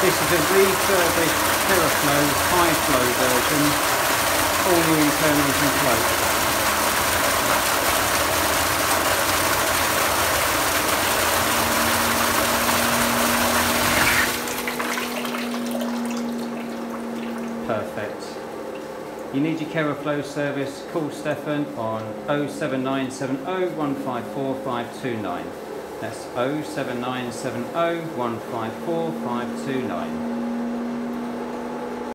This is a refurbished Keraflo high flow version, all new internals and floats. Perfect. You need your Keraflo service, call Stefan on 07970 154 529. That's 07970 154 529.